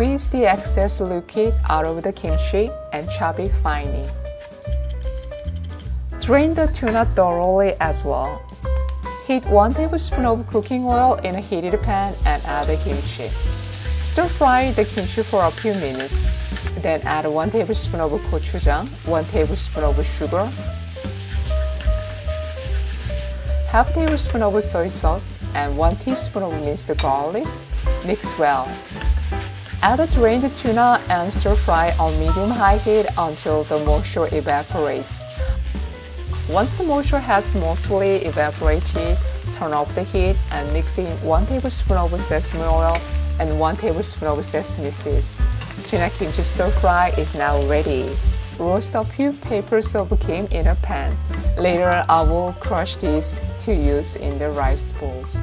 Squeeze the excess liquid out of the kimchi and chop it finely. Drain the tuna thoroughly as well. Heat 1 tablespoon of cooking oil in a heated pan and add the kimchi. Stir fry the kimchi for a few minutes. Then add 1 tablespoon of gochujang, 1 tablespoon of sugar, half tablespoon of soy sauce, and 1 teaspoon of minced garlic. Mix well. Add the drained tuna and stir fry on medium-high heat until the moisture evaporates. Once the moisture has mostly evaporated, turn off the heat and mix in 1 tablespoon of sesame oil and 1 tablespoon of sesame seeds. Tuna kimchi stir fry is now ready. Roast a few papers of kim in a pan. Later, I will crush these to use in the rice bowls.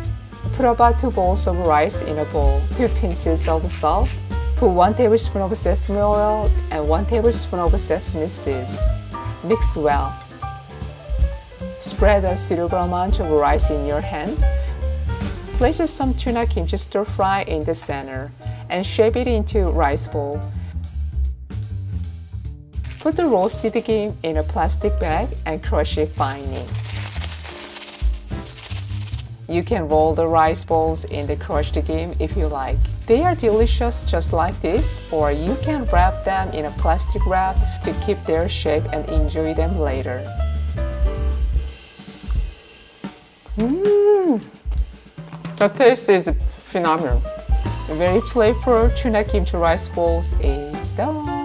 Put about 2 bowls of rice in a bowl, 2 pinches of salt, Put 1 tablespoon of sesame oil and 1 tablespoon of sesame seeds. Mix well. Spread a suitable amount of rice in your hand. Place some tuna kimchi stir fry in the center and shape it into rice bowl. Put the roasted kim in a plastic bag and crush it finely. You can roll the rice balls in the crushed kim if you like. They are delicious just like this, or you can wrap them in a plastic wrap to keep their shape and enjoy them later. Mmm! The taste is phenomenal. The very flavorful tuna kimchi rice balls is done.